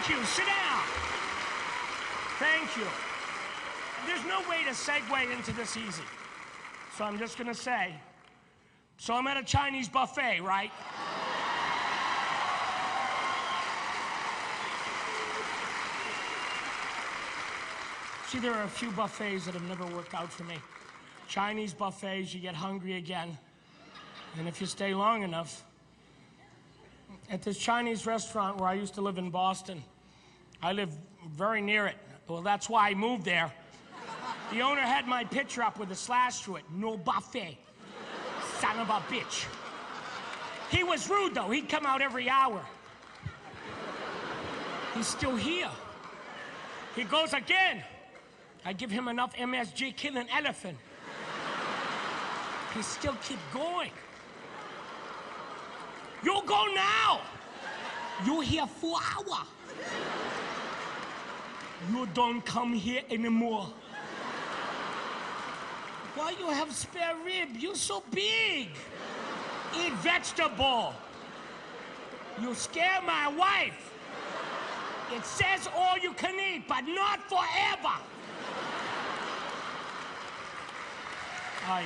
Thank you. Sit down. Thank you. There's no way to segue into this easy. So I'm just going to say so I'm at a Chinese buffet, right? See, there are a few buffets that have never worked out for me. Chinese buffets, you get hungry again. And if you stay long enough, at this Chinese restaurant where I used to live in Boston, I live very near it. Well, that's why I moved there. The owner had my picture up with a slash through it. No buffet. Son of a bitch. He was rude, though. He'd come out every hour. He's still here. He goes again. I give him enough MSG, kill an elephant. He still keep going. Go now. You here for hour. You don't come here anymore. Why you have spare rib? You so big. Eat vegetable. You scare my wife. It says all you can eat, but not forever. I.